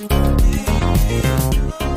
Música